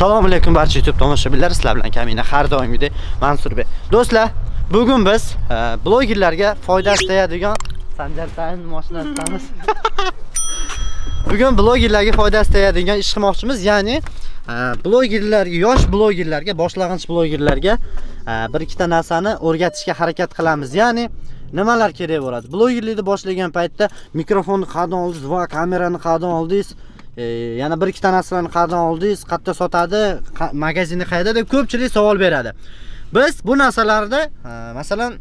assalomu alaykum barcha youtube tomoshabinlar sizlar bilan kamina har doimgidek mansurbek do'stlar bugun biz e, blogerlarga foydasi tegadigan sanjar sayin mashinasidanmiz bugun blogerlarga foydasi tegadigan ish qilmoqchimiz ya'ni e, blogerlarga yosh blogerlarga boshlang'ich blogerlarga e, bir ikkita narsani o'rgatishga harakat qilamiz. Ya'ni nimalar kerak bo'ladi? Blogerlikni boshlagan paytda mikrofonni qayerdan oldingiz va kamerani qayerdan oldingiz yana bir ikkita narsalarni qayerdan oldingiz qayerda sotadi magazinni qayerda deb ko'pchilik savol beradi. Biz bu narsalarda e, masalan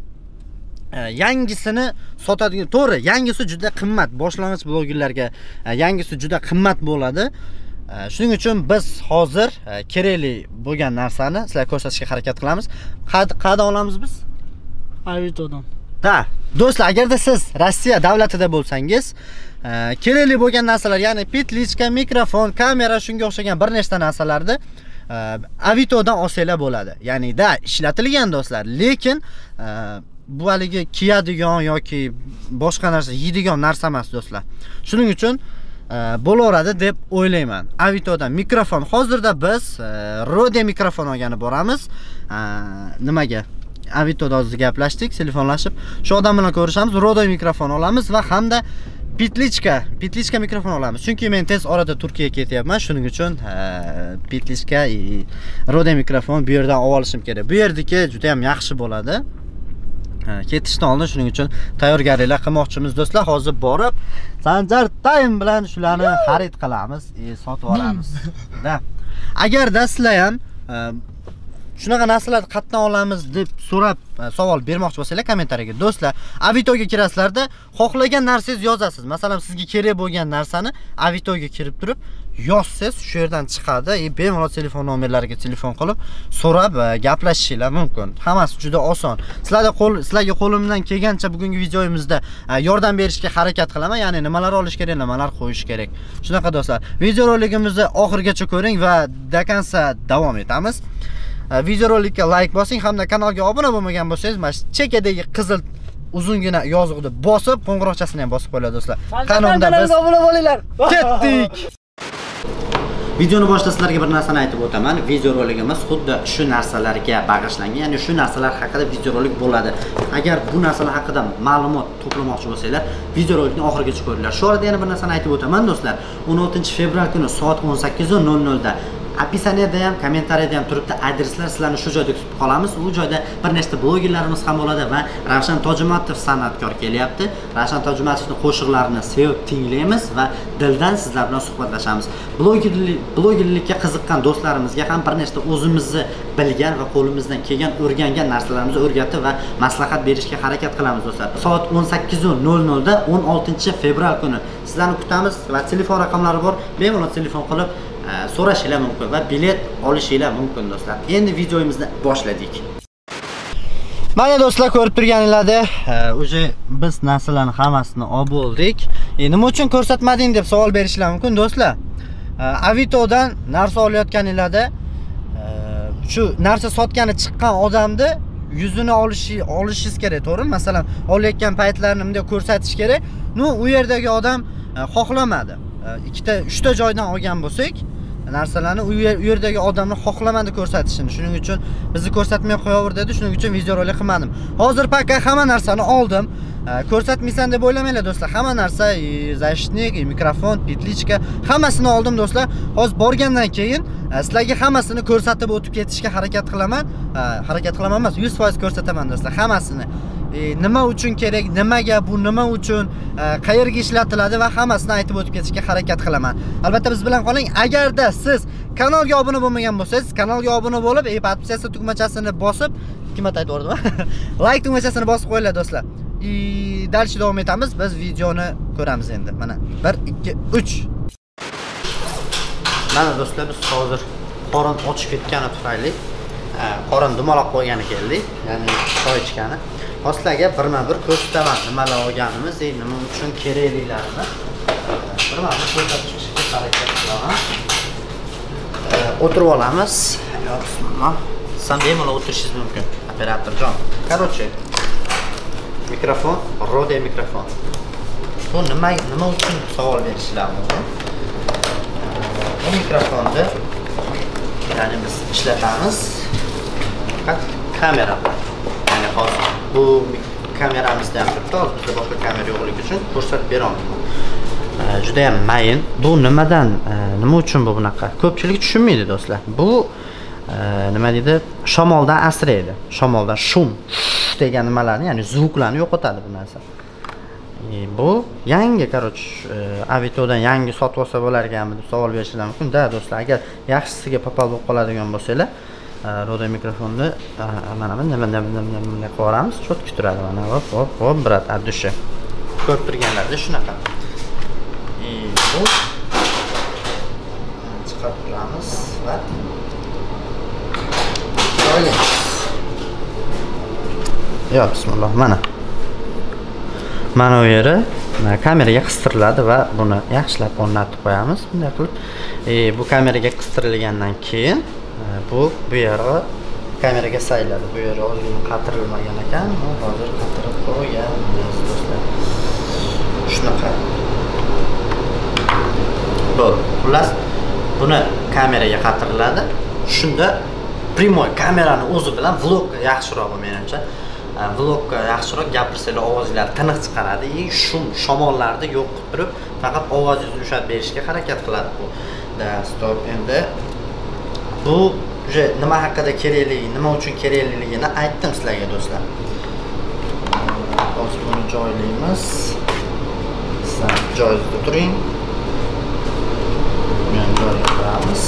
e, yangisini sotadigan to'g'ri yangisi juda qimmat boshlang'ich blogerlarga e, yangisi juda qimmat bo'ladi. E, shuning uchun biz hozir e, kerakli bo'lgan narsani sizlarga ko'rsatishga harakat qilamiz. Qayerdan olamiz biz? Avitodan. Da, do'stlar, agarda siz Rossiya davlatida bo'lsangiz, e, kerakli bo'lgan narsalar, ya'ni petlichka, mikrofon, kamera shunga o'xshagan bir nechta narsalarni e, Avitodan olsanglar bo'ladi. Ya'ni da ishlatilgan do'stlar, lekin e, bu haligi kiyadigan yoki boshqa narsa yeydigan narsa emas do'stlar. Shuning uchun e, bo'laveradi deb o'ylayman. Avitodan mikrofon. Hozirda biz Rode mikrofon olgani boramiz. Nimaga? Avitoda hozir gaplashdik, telefonlashib. Shu odam bilan ko'rishamiz, Rode mikrofon olamiz va hamda Pitlichka, Pitlichka mikrofon olamiz. Chunki men tez orada Turkiyaga ketyapman, shuning uchun Pitlichka e, Rode mikrofon bu yerdan olib olishim kerak. Bu yerdagi juda ham yaxshi bo'ladi. Ketishdan oldin shuning uchun tayyorgarliklar qilmoqchimiz do'stlar. Hozir borib Sanjar Time bilan shularni xarid qilamiz, e, sotib olamiz. Da. Agarda sizlar ham e, shunaqa narsalarni qayerdan olamiz deb so'rab e, savol bermoqchi bo'lsanglar kommentariyaga do'stlar avitoga kirasizlarda xohlagan narsangizni yozasiz. Masalan sizga kerak bo'lgan narsani avitoga kirib turib yozsangiz shu yerdan chiqadi. И bemalol telefon nomerlariga telefon qilib so'rab e, gaplashishinglar mumkin. Hammasi juda oson. Sizlarga qo'l sizlarga qo'limdan kelgancha bugungi videomizda yordam berishga harakat qilaman. Ya'ni nimalar olish kerak nimalar qo'yish kerak. Shunaqa do'stlar videorolikimizni oxirigacha ko'ring va до конца davom etamiz. Videorolikka like bosing hamda kanalga obuna bo'lmagan bo'lsangiz mana shu chekadagi qizil uzungina yozug'ni bosib qo'ng'iroqchasini ham bosib qo'yinglar do'stlar. Qani unda biz obuna bo'linglar. ketdik. Videoni boshida sizlarga bir narsani aytib o'taman. Videoroligimiz xuddi shu narsalarga bag'ishlangan ya'ni shu narsalar haqida videorolik bo'ladi. Agar bu narsalar haqida ma'lumot to'plamoqchi bo'lsanglar videorolikni oxirigacha ko'ringlar. Shu orada yana bir narsani aytib o'taman do'stlar. 16 fevral kuni soat 18:00 da описаниеda ham kommentariyada ham turibdi. Adreslar sizlarni shu joyda kutib qolamiz. U joyda bir nechta blogerlarimiz ham bo'ladi va ravshan tojimatov san'atkor kelyapti. Ravshan tojimatovni qo'shiqlarini sevib tinglaymiz va dildan sizlar bilan suhbatlashamiz. Blogerlikka qiziqqan do'stlarimizga ham bir nechta o'zimizni bilgan va qo'limizdan kelgan o'rgangan narsalarimizni o'rgatib va maslahat berishga harakat qilamiz do'stlar. Soat 18:00 da 16 fevral kuni. Sizlarni kutamiz va telefon raqamlari bor. Bemalol telefon qilib Э, so'rashinglar mumkin va bilet olishinglar mumkin do'stlar. Endi videomizni boshladik. Mana do'stlar ko'rib turganinglardek уже biz narsalarni hammasini olib bo'ldik. E, nima uchun ko'rsatmading deb savol berishinglar mumkin do'stlar. E, Avitodan narsa olayotganinglarda e, shu narsa sotgani chiqqan odamni yuzini olishi olishingiz kerak to'g'rimi? Masalan olayotgan paytlarini bunday ko'rsatish kerak. Ну u yerdagi odam e, xohlamadi. Ikkita uchta joydan olgan bo'lsak narsalarni u yerdagi odamni xohlamadi ko'rsatishini. Shuning uchun bizni ko'rsatmay qo'yaver dedi. Shuning uchun videorolik qilmadim. Hozir paka hamma narsani oldim. Ko'rsatmaysan deb o'ylamanglar do'stlar. Hamma narsa e, защитник e, mikrofon petlichka hammasini oldim do'stlar. Hozir borgandan keyin e, sizlarga hammasini ko'rsatib o'tib ketishga harakat qilaman. E, harakat qilaman emas 100% ko'rsataman do'stlar. Hammasini. E, nima uchun kerak nimaga bu nima uchun e, qayerga ishlatiladi va hammasini aytib o'tib ketishga harakat qilaman. Albatta biz bilan qoling agarda siz kanalga obuna bo'lmagan bo'lsangiz kanalga obuna bo'lib e подписаться tugmachasini bosib ikki marta aytib like tugmachasini bosib qo'yinglar do'stlar. И дальше davom etamiz biz videoni ko'ramiz endi. Mana 1 2 3 mana do'stlar biz hozir qorin ochib ketgani tufayli e, qorin dumaloq bo'lgani keldik ya'ni choy ichgani. Hozir sizlarga birma bir ko'rsataman nimalar olganimiz и nima uchun kerakliklarini E, birma bir ko'rsatishga harakat qilaman. E, o'tirib olamiz. San bemalol o'tirishingiz mumkin operatorjon короче mikrofon rode mikrofon. Bu nima nima uchun savol berishinglar mumkin? Bu mikrofonni ya'ni biz ishlatamiz. Faqat kamera. Ya'ni hozir bu kameramizda ham turibdi hozir boshqa kamera yo'qligi uchun ko'rsatib berolmayman e, juda yam mayin. Bu nimadan e, nima uchun bu bunaqa? Ko'pchilik tushunmaydi do'stlar. Bu e, nima deydi? Shamoldan asraydi. Shamoldan shum degan nimalarni ya'ni zvuklarni yo'qotadi bu narsa. Bu yangi короче avitodan yangi sotib olsa bo'larkanmi deb savol berishlari mumkin да do'stlar. Agar yaxshisiga попал bo'lib qoladigan bo'lsanglar roda mikrofonni mana bu nima nima nima qilib yuboramiz cho'tki turadi mana hop hop hop brat от души. Ko'rib turganlarda shunaqa и bu chiqarib turamiz va joylaymiz yo bismillah mana mana bu yeri kameraga qistiriladi va buni yaxshilab o'rnatib qo'yamiz. Bunday qilib. E, bu kameraga qistirilgandan keyin Э, bu bu yog'i kameraga sayladi. Bu yeri ozgina qatirilmagan ekan. Hozir qatirib qo'yganmiz do'stlar. Shunaqa. Bo'ldi. Xullas buni kameraga qatiriladi shunda primoy kamerani o'zi bilan vlogga yaxshiroq menimcha. Э, vlogga yaxshiroq gapirsanglar ovozinglar tiniq chiqaradi и shum shamollarni yo'q qilib turib faqat ovozingizni ushlab berishga harakat qiladi bu. Да stop. Endi bu уже nima haqida kerakligi nima uchun kerakligini aytdim sizlarga do'stlar. Hozir buni joylaymiz. Sizlar joyingizda turing buni joyiga qo'yamiz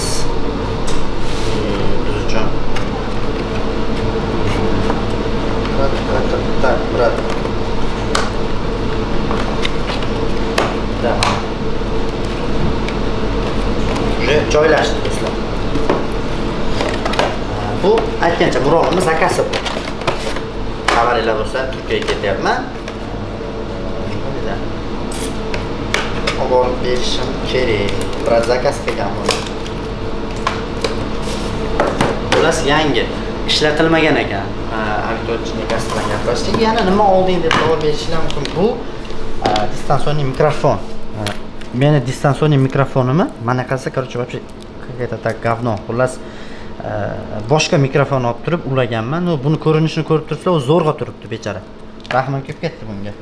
biz uchun Так, брат. Да. Уже joylashdi do'stlar. Bu aytgancha Murolimiz akasi bu. Xabaringlar bo'lsa, Ketyapman. Olib borib berishim kerak. Brat zakaz qilgan buni. Xullas yangi ishlatilmagan ekan. aviatorchinikasi bilan gaplashdik yana nima olding deb savol berishinglar mumkin bu дистанционный mikrofon meni дистанционный mikrofonimni manaqasi короче вообще какая-то так говно xullas boshqa mikrofon olib turib ulaganman buni ko'rinishini ko'rib turibsizlar u zo'rg'a turibdi bechara rahmim kelib ketdi bunga.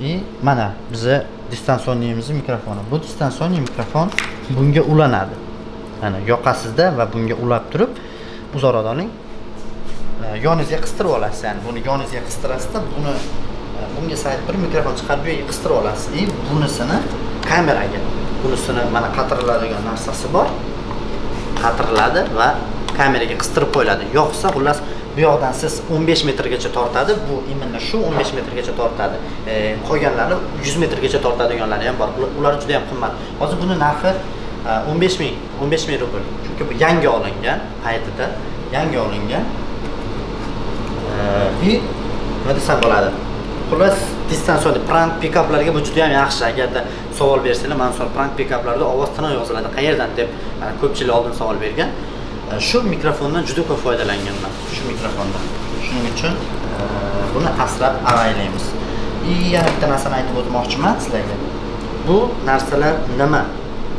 И mana bizni distansionniymizning mikrofoni. Bu distansionniy mikrofon bunga ulanadi. Mana yoqasizda va bunga ulab turib uzoqroq oling e, yoningizga qistirib olasiz. Ya'ni buni yoningizga qistirasizda buni e, bunga sayt bir mikrofon chiqarib bu yerga qistirib olasiz. И bunisini kameraga bunisini mana qatiriladigan narsasi bor. Qatiriladi va kameraga qistirib qo'yiladi. Yoqsa xullas bu yoqdan siz 15 metrgacha tortadi bu именно shu 15 metrgacha tortadi. E, Qolganlari 100 metrgacha tortadiganlari ham bor. Ular juda ham qimmat. Hozir buni narxi e, 15 ming 15 ming rubl. Chunki bu yangi olingan paytida yangi olingan e, и nima desam bo'ladi? Xullas distansionni prank pikaplarga bu juda ham yaxshi. Agarda savol bersanglar mana misol prank pikaplarda ovoz tiniq yoziladi qayerdan deb ko'pchilik oldin savol bergan. Shu mikrofondan juda ko'p foydalanganman. Shu mikrofondan. Shuning uchun e, buni asrab avaylaymiz и yana bitta narsani aytib o'tmoqchiman sizlarga. Bu narsalar nima?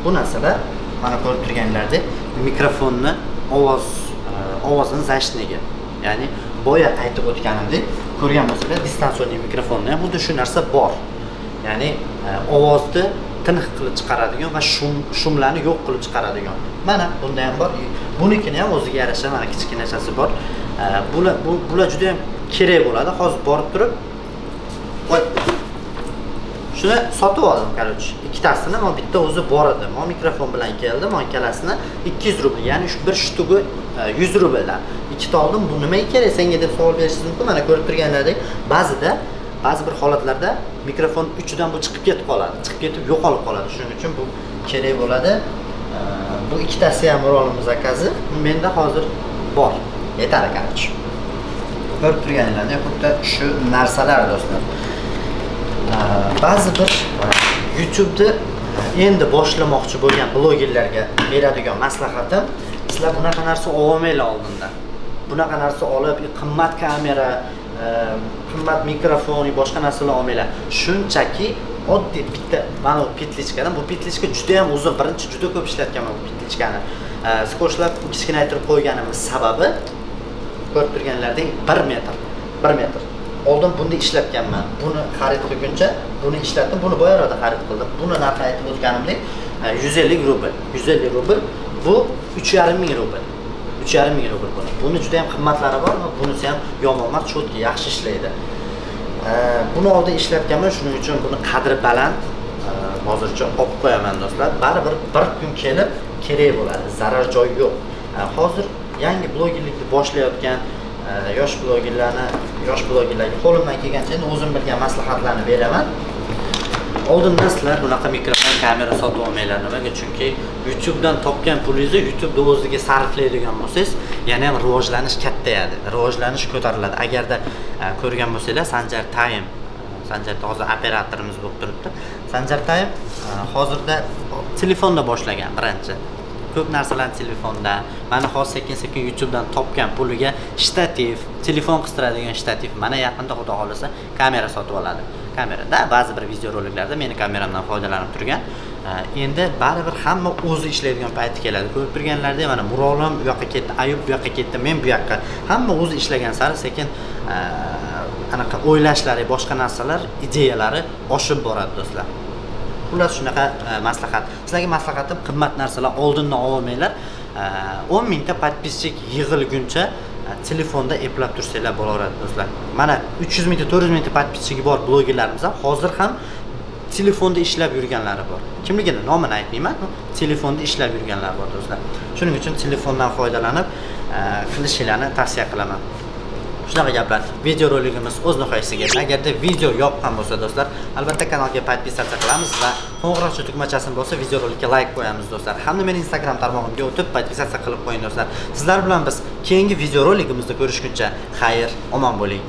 Bu narsalar mana ko'rib turganinglardek mikrofonni ovoz e, ovozini zashnigi ya'ni boya aytib o'tganimdek ko'rgan bo'lsanglar distansionniy mikrofonda ham xuddi shu narsa bor. Ya'ni e, ovozni tiniq qilib chiqaradigan va shum shumlarni yo'q qilib chiqaradigan. Mana bunda ham bor. Bunikini ham o'ziga yarasha mana kichkinachasi bor. E, bular bular juda yam kerak bo'ladi. Hozir borib turib shuni sotib oldim короче ikkitasini man bitta o'zi bor edi. Man mikrofon bilan keldim man ikkalasini ikki yuz rubl ya'ni shu bir shtugi e, yuz rubldan ikkita oldim bu nimaga kerak senga deb savol berishingiz mumkin? Mana ko'rib turganlaridek ba'zida ba'zi bir holatlarda mikrofon uchidan bu chiqib ketib qoladi. Chiqib ketib yo'qolib qoladi. Shuning uchun bu kerak bo'ladi. Bu ikkitasi ham ro'limiz akazi menda hozir bor. Yetadi короче ko'rib turganinglardek xuddi shu narsalar do'stlar. Ba'zi bir youtubeni e, endi boshlamoqchi bo'lgan blogerlarga beradigan maslahatim sizlar bunaqa narsa olmanglar oldindan bunaqa narsa olib qimmat kamera Ehm, qimmat mikrofon boshqa narsalar olmanglar. Shunchaki oddiy bitta mana bu petlichkadan bu petlichka juda ham uzun birinchi juda ko'p ishlatganman bu petlichkani ehm, skoshlab kichkinaytirib qo'yganimiz sababi ko'rib turganlaridek bir metr bir metr. Oldin buni ishlatganman. Buni xarid qilguncha buni ishlatdim. Buni boya orada xarid qildim. Buni narxi aytib o'tganimdek e, yuz ellik rubl yuz ellik rubl. Bu uch yarim ming rubl. Uch yarim ming rubl buni. Buni juda yam qimmatlari bor va bunisi ham yomon emas четкий yaxshi ishlaydi. Buni oldin ishlatganman shuning uchun buni qadri baland hozircha olib qo'yaman do'stlar. Baribir bir kun kelib kerak bo'ladi zarar joyi yo'q. Hozir yangi blogerlikni boshlayotgan yosh blogerlarni yosh blogerlarga qo'limdan kelgancha endi o'zim bilgan maslahatlarni beraman. Oldindan sizlar bunaqa mikrofon kamera sotib olmanglar. Nimaga? Chunki youtubedan topgan pulingizni youtubeni o'ziga sarflaydigan bo'lsangiz yana ham rivojlanish kattayadi rivojlanish ko'tariladi. Agarda e, ko'rgan bo'lsanglar sanjar time e, sanjar hozir operatorimiz bo'lib turibdi. Sanjar time e, hozirda telefonda boshlagan birinchi. Ko'p narsalarni telefonda mana hozir sekin sekin youtubedan topgan puliga shtativ telefon qistiradigan shtativ mana yaqinda xudo xohlasa kamera sotib oladi. Kamerada. Ba'zi bir videoroliklarda meni kameramdan foydalanib turgan. Endi baribir hamma o'zi ishlaydigan payti keladi. Ko'rib turganlaridek mana murolim bu yoqqa ketdi ayub bu yoqqa ketdi men bu yoqqa. Hamma o'zi ishlagan sari sekin anaqa o'ylashlari boshqa narsalar ideyalari oshib boradi do'stlar. Xullas shunaqa maslahat. Sizlarga maslahatim qimmat narsalar oldindan olmanglar o'n mingta подписчик yig'ilguncha telefonda eplab tursanglar bo'laveradi do'stlar. Mana uch yuz mingta to'rt yuz mingta подписчиги bor blogerlarimiz ham hozir ham telefonda ishlab yurganlari bor. Kimligini nomini aytmayman telefonda ishlab yurganlar bor do'stlar. Shuning uchun telefondan foydalanib qilishinglarni tavsiya qilaman. Shunaqa gaplar videorolikimiz o'z nihoyasiga yetdi agarda video yoqqan bo'lsa do'stlar albatta kanalga podpisatsiya qilamiz va qo'ng'iroqcha tugmachasini bo'lsa videorolikka layk qo'yamiz do'stlar. Hamda meni instagram tarmog'imga o'tib podpisatsiya qilib qo'ying do'stlar. Sizlar bilan biz keyingi videorolikimizda ko'rishguncha xayr omon bo'ling.